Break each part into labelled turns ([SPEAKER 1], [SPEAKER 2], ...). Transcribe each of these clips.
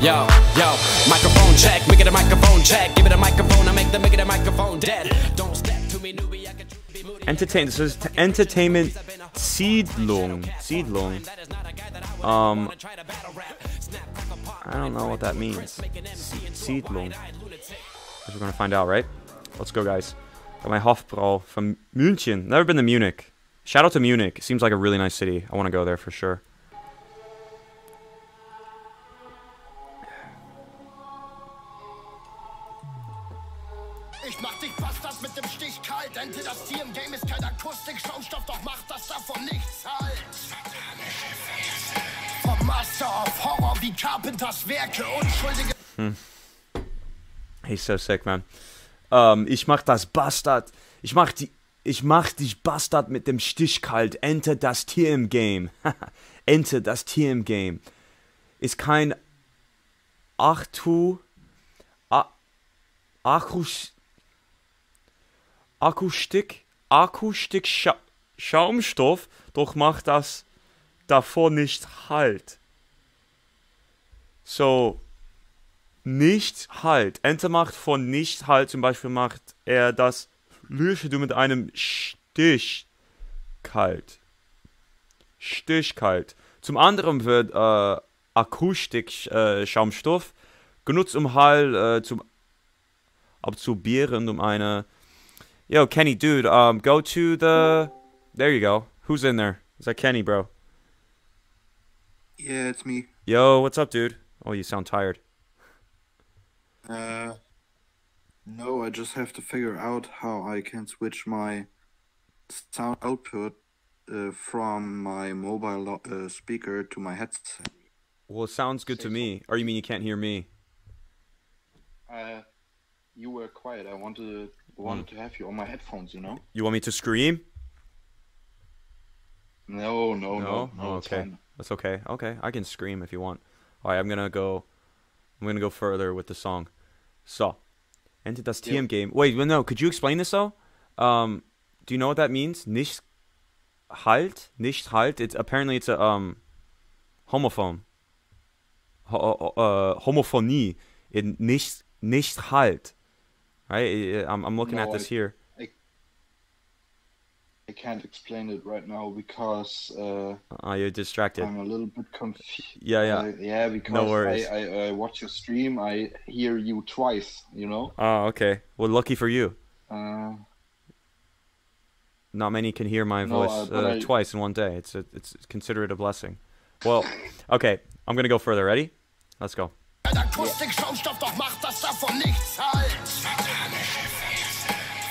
[SPEAKER 1] Yo, yo, microphone check, make it a microphone check. Give it a microphone, I make the make it a microphone dead. Don't step to me, newbie, I can be moody.
[SPEAKER 2] Entertain, das ist Entertainment Siedlung. Siedlung. Um, I don't know what that means. Sie- Siedlung. We're gonna find out, right? Let's go, guys. Got my Hofbrau from München. Never been to Munich. Shout out to Munich. Seems like a really nice city. I want to go there for sure.
[SPEAKER 3] Ich mach dich Bastard mit dem Stich kalt. Ente das Tier im Game ist kein Akustik-Schaumstoff, doch macht das davon nichts halt. Vom Master of Horror wie Carpenters Werke, unschuldige.
[SPEAKER 2] He's so sick, man. Ähm, ich mach das Bastard. Ich mach die. Ich mach dich Bastard mit dem Stich kalt. Enter das Tier im Game. Enter das Tier im Game. Ist kein Achtu. A Akkus. Akustik. Akustik Scha Schaumstoff. Doch macht das davor nicht halt. So nicht halt. Enter macht von nicht halt, zum Beispiel macht er das lösche du mit einem Stich kalt. Stich kalt. Zum anderen wird äh, Akustik äh, Schaumstoff genutzt, um Hall äh, zum absorbieren, um eine. Yo, Kenny, dude, um, go to the. There you go. Who's in there? Is that Kenny, bro?
[SPEAKER 4] Yeah, it's me.
[SPEAKER 2] Yo, what's up, dude? Oh, you sound tired.
[SPEAKER 4] Uh, no, I just have to figure out how I can switch my sound output uh, from my mobile lo- uh, speaker to my headset.
[SPEAKER 2] Well, it sounds good to me. Or you mean you can't hear me?
[SPEAKER 4] Uh, you were quiet. I wanted wanted to have you on my headphones. You know?
[SPEAKER 2] You want me to scream?
[SPEAKER 4] No, no, no,
[SPEAKER 2] No?
[SPEAKER 4] no.
[SPEAKER 2] Oh, okay. That's okay. Okay, I can scream if you want. All right, I'm gonna go. I'm gonna go further with the song. So, enter das TM
[SPEAKER 4] Yeah.
[SPEAKER 2] game. Wait, no. Could you explain this though? Um, do you know what that means? Nicht halt, nicht halt. It's apparently it's a um homophone. Ho- uh, homophonie in nicht nicht halt. Right? I'm I'm looking at this
[SPEAKER 4] I-
[SPEAKER 2] here.
[SPEAKER 4] I can't explain it right now because uh,
[SPEAKER 2] Uh, you're distracted.
[SPEAKER 4] I'm a little bit confused.
[SPEAKER 2] Yeah, yeah.
[SPEAKER 4] Uh, yeah, because no
[SPEAKER 2] worries.
[SPEAKER 4] I, I, I watch your stream. I hear you twice. You know.
[SPEAKER 2] Oh, okay. Well, lucky for you.
[SPEAKER 4] Uh,
[SPEAKER 2] Not many can hear my
[SPEAKER 4] No,
[SPEAKER 2] voice
[SPEAKER 4] uh,
[SPEAKER 2] uh,
[SPEAKER 4] I-
[SPEAKER 2] twice in one day. It's a, it's consider it a blessing. Well, okay, I'm gonna go further. Ready? Let's go.
[SPEAKER 3] Ein Akustik-Schaumstoff, doch macht das davon nichts halt.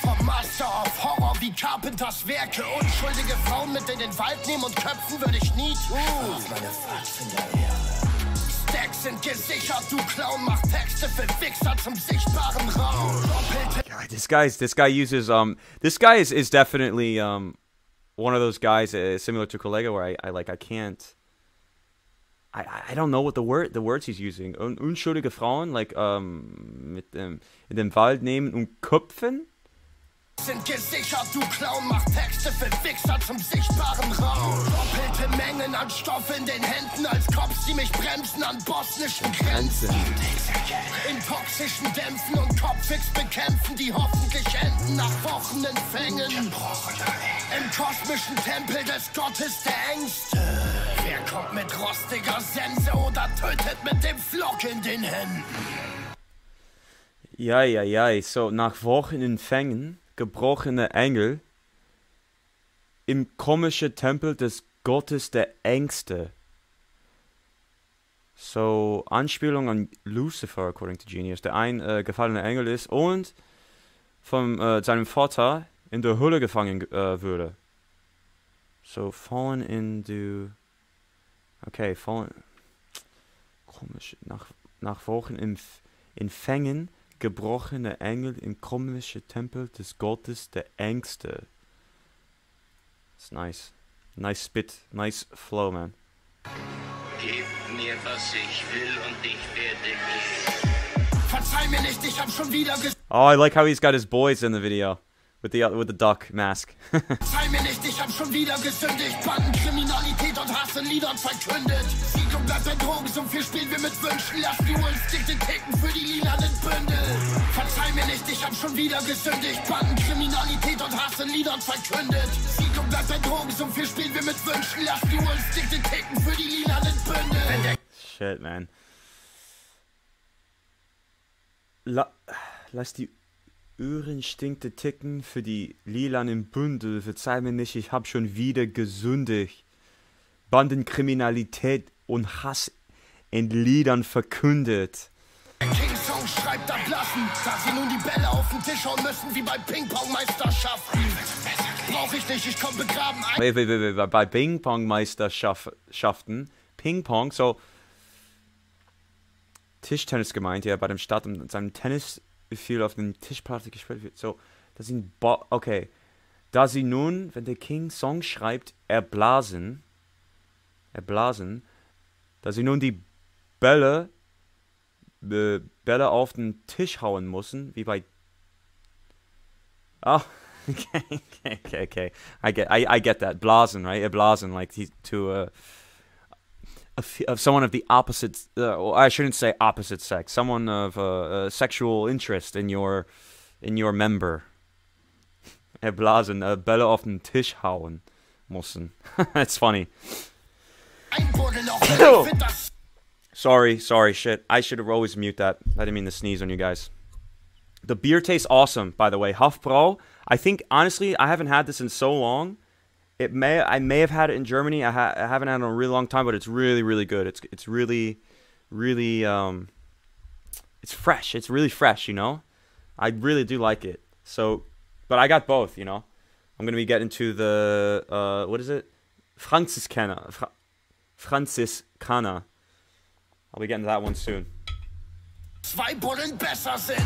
[SPEAKER 3] Vom Master of Horror wie Carpenters Werke. Unschuldige Frauen mit in den Wald nehmen und köpfen würde ich nie tun. Auf meine Pfadfinderehre. Stacks sind gesichert, du Clown. Mach Texte für Wichser zum sichtbaren Raum.
[SPEAKER 2] God, this guy's this guy uses um this guy is, is definitely um one of those guys uh, similar to Kollega where I, I like I can't I, I- don't know what the word the words he's using. Un, unschuldige Frauen like um mit dem in den Wald nehmen und köpfen.
[SPEAKER 3] sind gesichert, du Clown. Mach Texte für Wichser zum sichtbaren Raum. Doppelte Mengen an Stoff in den Händen, als Cops, die mich bremsen an bosnischen Grenzen. In toxischen Dämpfen und Kopfix bekämpfen, die hoffentlich enden nach Wochen in Fängen. Im kosmischen Tempel des Gottes der Ängste. Wer kommt mit rostiger Sense oder tötet mit dem Flock in den Händen?
[SPEAKER 2] Ja, ja, ja. So, nach Wochen in Fängen, gebrochene Engel, im komischen Tempel des Gottes der Ängste. So, Anspielung an Lucifer, according to Genius, der ein äh, gefallener Engel ist und von äh, seinem Vater in der Hölle gefangen äh, würde. So, fallen into... Okay, fallen... Komisch, nach, nach Wochen in, F- in Fängen gebrochene Engel im komischen Tempel des Gottes der Ängste. It's nice. Nice spit. Nice flow, man.
[SPEAKER 5] Gib mir, was ich will und ich werde gehen.
[SPEAKER 3] Verzeih mir nicht, ich hab schon wieder ges
[SPEAKER 2] Oh, I like how he's got his boys in the video. With the with the duck mask.
[SPEAKER 3] Sei mir nicht, ich hab schon wieder gesündigt. Bandenkriminalität und Hass in Liedern verkündet. Sieg und bleibt ein Drogen, so viel spielen wir mit Wünschen. Lass die Stick den Ticken für die lilanen Bündel. Verzeih mir nicht, ich hab schon wieder gesündigt. Bandenkriminalität und Hass in Liedern verkündet. Sieg und bleibt ein Drogen, so viel spielen wir mit Wünschen. Lass die Stick den Ticken für die lilanen Bündel. Der
[SPEAKER 2] Shit, man. La lass die Uhrenstinkte ticken für die lilanen Bündel. Verzeih mir nicht, ich hab schon wieder gesündigt. Bandenkriminalität und Hass in Liedern verkündet.
[SPEAKER 3] King Song schreibt ablassen, da sie nun die Bälle auf den Tisch hauen müssen wie bei Ping-Pong-Meisterschaften. Brauch ich nicht, ich komm begraben ein.
[SPEAKER 2] Wait, wait, wait. Bei Ping-Pong-Meisterschaften, Ping-Pong, so Tischtennis gemeint, ja, bei dem Start und seinem Tennis viel auf den Tischplatte gespielt wird. So, das sind Bo okay. Da sie nun, wenn der King Song schreibt, erblasen, erblasen, da sie nun die Bälle, äh, Bälle auf den Tisch hauen müssen, wie bei. Oh, okay, okay, okay, okay. I get, I, I get that. Blasen, right? Erblasen, like to uh, of, of someone of the opposite uh, well, I shouldn't say opposite sex someone of uh, sexual interest in your in your member. Erblasen äh, Bälle auf den Tisch hauen müssen. That's funny. Sorry sorry shit. I should have always mute that. I didn't mean to sneeze on you guys. The beer tastes awesome by the way. Hofbrau I think honestly I haven't had this in so long it may I may have had it in Germany. I, ha- I haven't had it in a really long time, but it's really really good. It's it's really really um it's fresh. It's really fresh, you know. I really do like it. So, but I got both, you know. I'm gonna be getting to the uh what is it? Franziskaner. Fra- Franziskaner. I'll be getting to that one soon.
[SPEAKER 3] Zwei Bullen besser sind.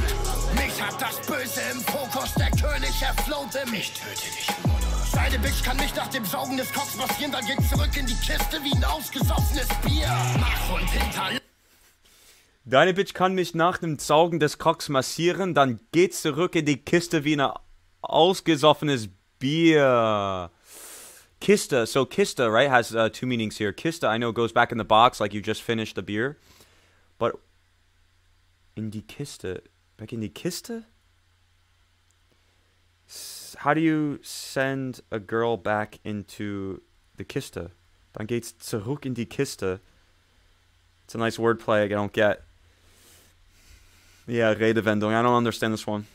[SPEAKER 3] Mich hat das Böse im Fokus, der König erflohte mich. Töte dich, Deine Bitch kann mich nach dem Saugen des Cocks massieren, dann geht zurück in die Kiste wie ein ausgesoffenes Bier. Mach und hinter.
[SPEAKER 2] Deine Bitch kann mich nach dem Saugen des Cocks massieren, dann geht zurück in die Kiste wie ein ausgesoffenes Bier. Kiste, so Kiste, right, has uh, two meanings here. Kiste, I know, goes back in the box like you just finished the beer. But in die Kiste, back in die Kiste? How do you send a girl back into the Kiste? Dann geht's zurück in die Kiste. It's a nice wordplay I don't get. Yeah, Redewendung. I don't understand this one.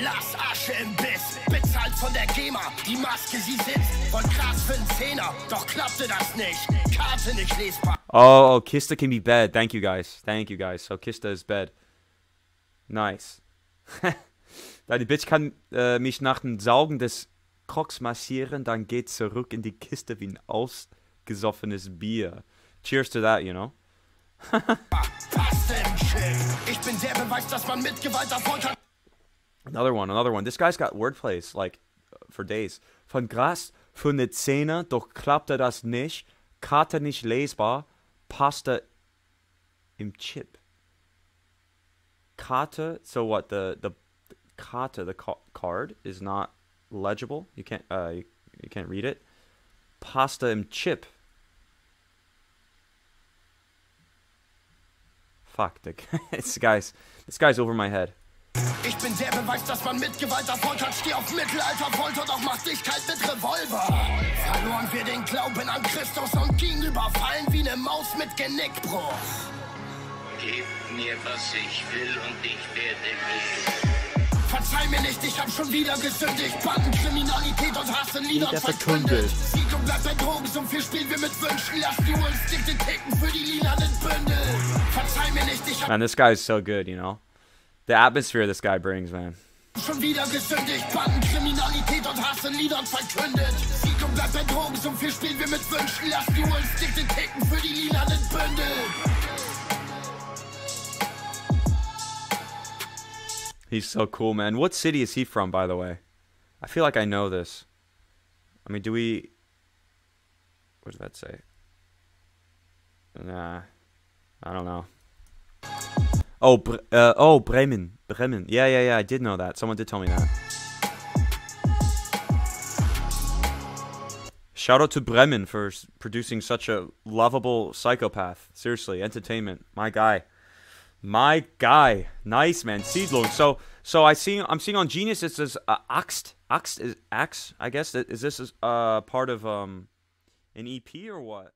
[SPEAKER 3] Lass Asche im Biss, bezahlt von der GEMA. Die Maske, sie sitzt, krass für einen Zehner. Doch klappte das nicht, Karte nicht lesbar.
[SPEAKER 2] Oh, oh, Kiste can be bed. Thank you guys. Thank you guys. So Kiste is bed. Nice. Die Bitch kann äh, mich nach dem Saugen des Crocs massieren, dann geht zurück in die Kiste wie ein ausgesoffenes Bier. Cheers to that, you know. Another one, another one. This guy's got wordplays, like, for days. Von Gras für eine Zähne, doch klappte das nicht. Karte nicht lesbar. Pasta im Chip. Karte, so what, the, the kata, the ca- card, is not legible. You can't uh, you, you can't read it. Pasta and chip. Fuck, the, this guy's this guy's over my head.
[SPEAKER 3] Ich bin der Beweis, dass man mit Gewalt Erfolg hat. Steh auf Mittelalter Folter, doch mach dich kalt mit Revolver. Verloren wir den Glauben an Christus und ging überfallen wie ne Maus mit Genickbruch.
[SPEAKER 5] Gib mir, was ich will und ich werde geben.
[SPEAKER 3] Verzeih mir nicht, ich hab schon wieder gesündigt. Bandenkriminalität und Hass in Liedern verkündet. Sieg und bleibt ein Drogensumpf, hier spielen wir mit Wünschen. Lass die Uhren stick den Ticken für die lilanen Bündel. Verzeih mir nicht, ich hab...
[SPEAKER 2] Man, this guy is so good, you know? The atmosphere this guy brings, man.
[SPEAKER 3] Schon wieder gesündigt, Bandenkriminalität und Hass in Liedern verkündet. Sieg und bleibt ein Drogensumpf, hier spielen wir mit Wünschen. Lass die Uhren stick den Ticken für die lilanen Bündel.
[SPEAKER 2] He's so cool, man. What city is he from, by the way? I feel like I know this. I mean, do we. What did that say? Nah. I don't know. Oh, uh, oh, Bremen. Bremen. Yeah, yeah, yeah. I did know that. Someone did tell me that. Shout out to Bremen for producing such a lovable psychopath. Seriously, entertainment. My guy. My guy. Nice man. Siedlung. So so I see I'm seeing on Genius it says uh, Axt. Axt is Axe, I guess. Is this is uh part of um an EP or what?